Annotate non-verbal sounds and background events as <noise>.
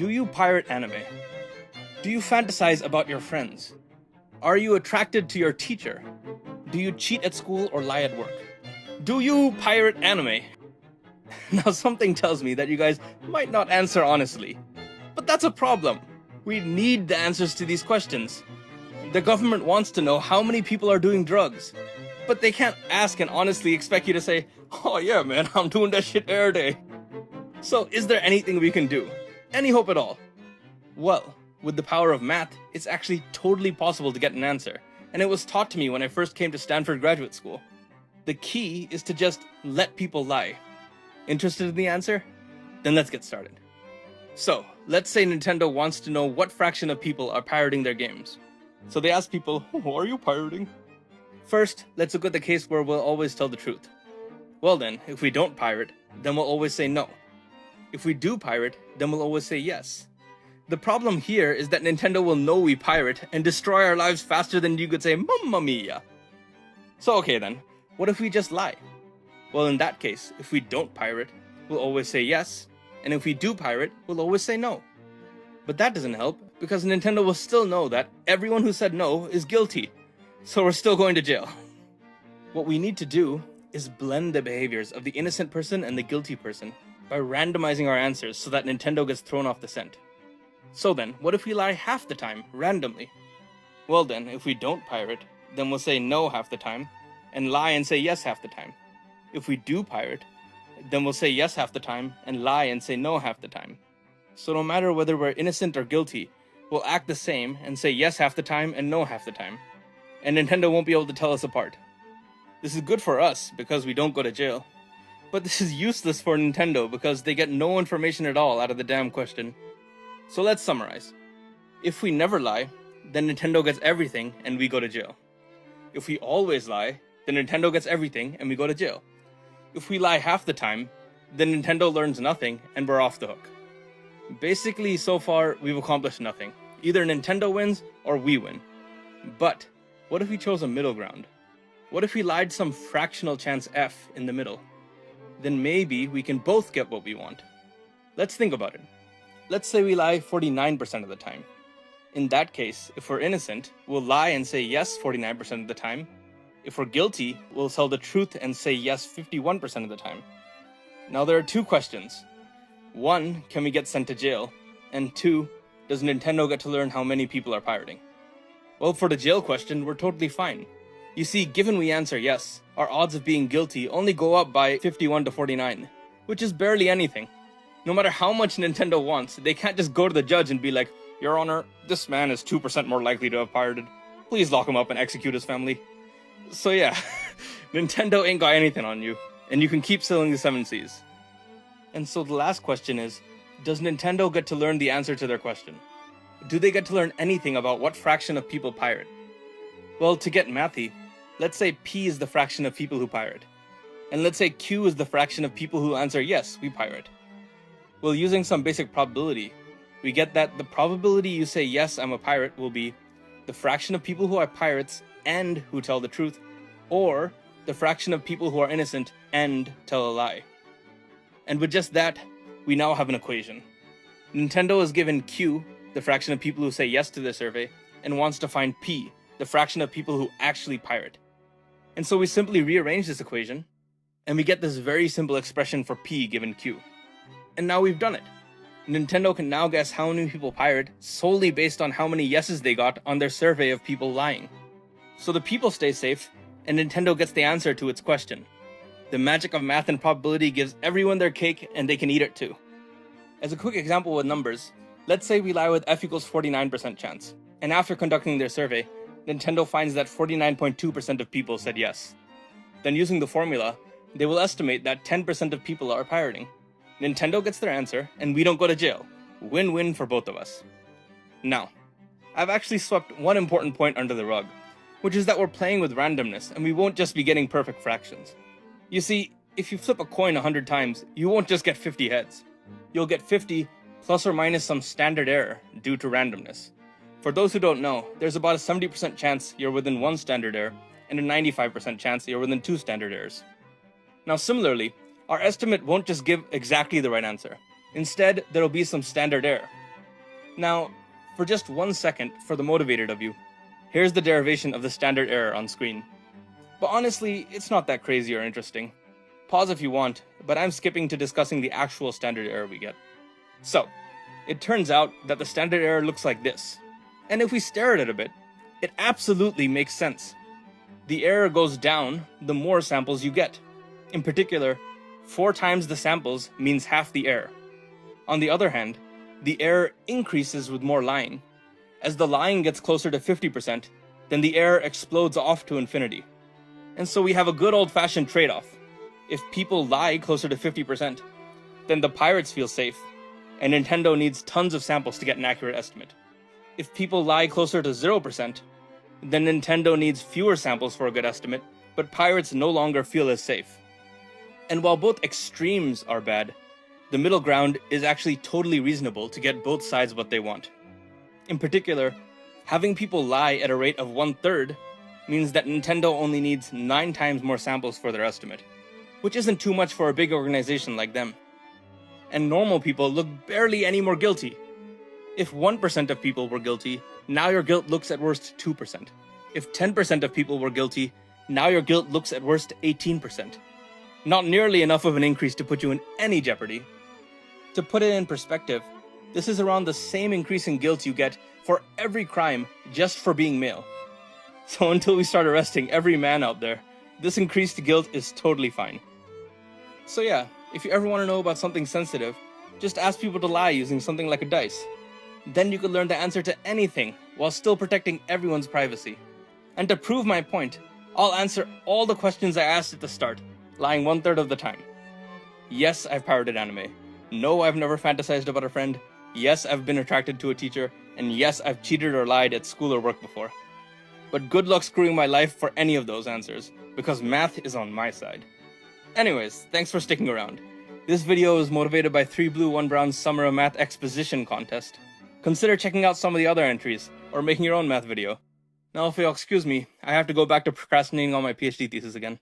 Do you pirate anime? Do you fantasize about your friends? Are you attracted to your teacher? Do you cheat at school or lie at work? Do you pirate anime? <laughs> Now, something tells me that you guys might not answer honestly. But that's a problem. We need the answers to these questions. The government wants to know how many people are doing drugs. But they can't ask and honestly expect you to say, oh yeah man, <laughs> I'm doing that shit every day. So is there anything we can do? Any hope at all? Well, with the power of math, it's actually totally possible to get an answer. And it was taught to me when I first came to Stanford Graduate School. The key is to just let people lie. Interested in the answer? Then let's get started. So, let's say Nintendo wants to know what fraction of people are pirating their games. So they ask people, oh, are you pirating? First, let's look at the case where we'll always tell the truth. Well then, if we don't pirate, then we'll always say no. If we do pirate, then we'll always say yes. The problem here is that Nintendo will know we pirate and destroy our lives faster than you could say Mamma Mia. So okay then, what if we just lie? Well in that case, if we don't pirate, we'll always say yes, and if we do pirate, we'll always say no. But that doesn't help, because Nintendo will still know that everyone who said no is guilty, so we're still going to jail. <laughs> What we need to do is blend the behaviors of the innocent person and the guilty person by randomizing our answers so that Nintendo gets thrown off the scent. So then, what if we lie half the time, randomly? Well then, if we don't pirate, then we'll say no half the time, and lie and say yes half the time. If we do pirate, then we'll say yes half the time, and lie and say no half the time. So no matter whether we're innocent or guilty, we'll act the same and say yes half the time and no half the time. And Nintendo won't be able to tell us apart. This is good for us because we don't go to jail. But this is useless for Nintendo because they get no information at all out of the damn question. So let's summarize. If we never lie, then Nintendo gets everything and we go to jail. If we always lie, then Nintendo gets everything and we go to jail. If we lie half the time, then Nintendo learns nothing and we're off the hook. Basically, so far, we've accomplished nothing. Either Nintendo wins or we win. But, what if we chose a middle ground? What if we lied some fractional chance f in the middle? Then maybe we can both get what we want. Let's think about it. Let's say we lie 49% of the time. In that case, if we're innocent, we'll lie and say yes 49% of the time. If we're guilty, we'll tell the truth and say yes 51% of the time. Now there are two questions. One, can we get sent to jail? And two, does Nintendo get to learn how many people are pirating? Well, for the jail question, we're totally fine. You see, given we answer yes, our odds of being guilty only go up by 51 to 49, which is barely anything. No matter how much Nintendo wants, they can't just go to the judge and be like, Your Honor, this man is 2% more likely to have pirated. Please lock him up and execute his family. So yeah, <laughs> Nintendo ain't got anything on you, and you can keep selling the 7 Seas. And so the last question is, does Nintendo get to learn the answer to their question? Do they get to learn anything about what fraction of people pirate? Well, to get mathy, let's say P is the fraction of people who pirate. And let's say Q is the fraction of people who answer yes, we pirate. Well, using some basic probability, we get that the probability you say yes, I'm a pirate will be the fraction of people who are pirates and who tell the truth, or the fraction of people who are innocent and tell a lie. And with just that, we now have an equation. Nintendo is given Q, the fraction of people who say yes to the survey, and wants to find P, the fraction of people who actually pirate. And so we simply rearrange this equation, and we get this very simple expression for P given Q. And now we've done it. Nintendo can now guess how many people pirate solely based on how many yeses they got on their survey of people lying. So the people stay safe, and Nintendo gets the answer to its question. The magic of math and probability gives everyone their cake and they can eat it too. As a quick example with numbers, let's say we lie with f equals 49% chance, and after conducting their survey, Nintendo finds that 49.2% of people said yes. Then using the formula, they will estimate that 10% of people are pirating. Nintendo gets their answer, and we don't go to jail. Win-win for both of us. Now, I've actually swept one important point under the rug, which is that we're playing with randomness, and we won't just be getting perfect fractions. You see, if you flip a coin 100 times, you won't just get 50 heads. You'll get 50 plus or minus some standard error due to randomness. For those who don't know, there's about a 70% chance you're within one standard error and a 95% chance you're within two standard errors. Now similarly, our estimate won't just give exactly the right answer. Instead, there'll be some standard error. Now, for just one second, for the motivated of you, here's the derivation of the standard error on screen. But honestly, it's not that crazy or interesting. Pause if you want, but I'm skipping to discussing the actual standard error we get. So, it turns out that the standard error looks like this. And if we stare at it a bit, it absolutely makes sense. The error goes down the more samples you get. In particular, four times the samples means half the error. On the other hand, the error increases with more lying. As the lying gets closer to 50%, then the error explodes off to infinity. And so we have a good old fashioned trade off. If people lie closer to 50%, then the pirates feel safe, and Nintendo needs tons of samples to get an accurate estimate. If people lie closer to 0%, then Nintendo needs fewer samples for a good estimate, but pirates no longer feel as safe. And while both extremes are bad, the middle ground is actually totally reasonable to get both sides what they want. In particular, having people lie at a rate of one third means that Nintendo only needs 9 times more samples for their estimate, which isn't too much for a big organization like them. And normal people look barely any more guilty. If 1% of people were guilty, now your guilt looks at worst 2%. If 10% of people were guilty, now your guilt looks at worst 18%. Not nearly enough of an increase to put you in any jeopardy. To put it in perspective, this is around the same increase in guilt you get for every crime just for being male. <laughs> So until we start arresting every man out there, this increased guilt is totally fine. So yeah, if you ever want to know about something sensitive, just ask people to lie using something like a dice. Then you could learn the answer to anything while still protecting everyone's privacy. And to prove my point, I'll answer all the questions I asked at the start, lying one third of the time. Yes, I've pirated anime. No, I've never fantasized about a friend. Yes, I've been attracted to a teacher. And yes, I've cheated or lied at school or work before. But good luck screwing my life for any of those answers, because math is on my side. Anyways, thanks for sticking around. This video is motivated by 3 Blue 1 Brown's Summer of Math Exposition contest. Consider checking out some of the other entries, or making your own math video. Now if you'll excuse me, I have to go back to procrastinating on my PhD thesis again.